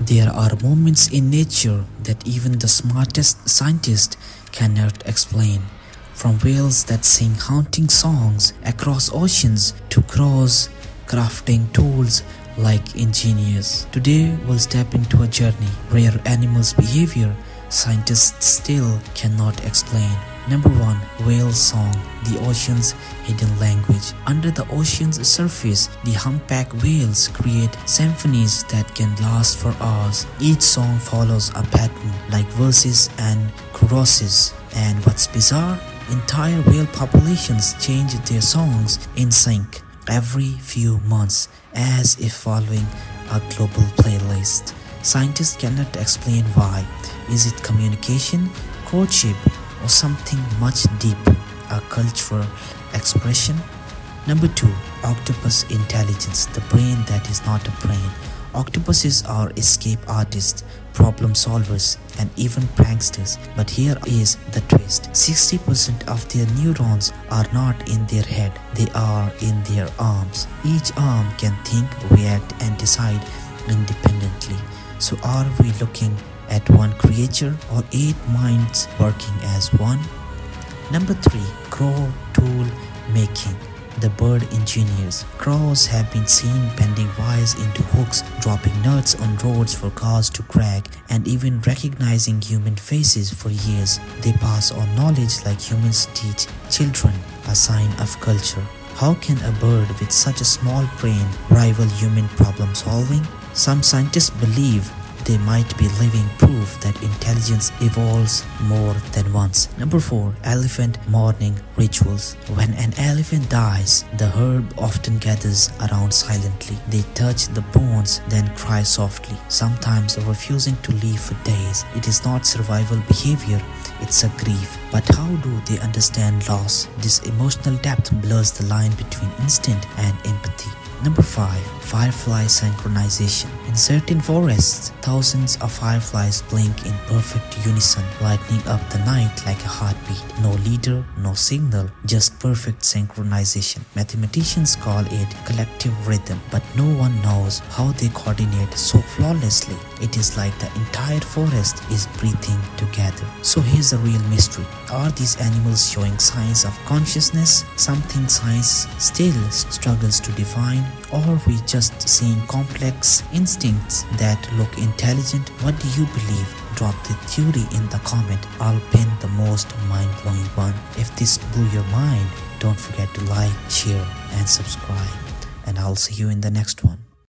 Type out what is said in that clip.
There are moments in nature that even the smartest scientist cannot explain. From whales that sing haunting songs across oceans to crows crafting tools like engineers. Today we'll step into a journey where animals' behavior scientists still cannot explain. Number 1 Whale Song The Ocean's Hidden Language Under the ocean's surface, the humpback whales create symphonies that can last for hours. Each song follows a pattern like verses and choruses. And what's bizarre? Entire whale populations change their songs in sync every few months as if following a global playlist. Scientists cannot explain why. Is it communication, courtship, or something much deeper, a cultural expression? Number 2. Octopus intelligence, the brain that is not a brain. Octopuses are escape artists, problem solvers, and even pranksters. But here is the twist 60% of their neurons are not in their head, they are in their arms. Each arm can think, react, and decide independently. So, are we looking at one creature or eight minds working as one? Number 3 Crow Tool Making the bird engineers. Crows have been seen bending wires into hooks, dropping nuts on roads for cars to crack, and even recognizing human faces for years. They pass on knowledge like humans teach children, a sign of culture. How can a bird with such a small brain rival human problem solving? Some scientists believe they might be living proof that intelligence evolves more than once. Number 4. Elephant Mourning Rituals When an elephant dies, the herd often gathers around silently. They touch the bones, then cry softly, sometimes refusing to leave for days. It is not survival behavior, it's a grief. But how do they understand loss? This emotional depth blurs the line between instinct and empathy. Number 5. Firefly Synchronization In certain forests, thousands of fireflies blink in perfect unison, lighting up the night like a heartbeat. No leader, no signal, just perfect synchronization. Mathematicians call it collective rhythm, but no one knows how they coordinate so flawlessly. It is like the entire forest is breathing together. So here's the real mystery. Are these animals showing signs of consciousness? Something science still struggles to define? Or we just seeing complex instincts that look intelligent? What do you believe? Drop the theory in the comment. I'll pin the most mind-blowing one. If this blew your mind, don't forget to like, share and subscribe. And I'll see you in the next one.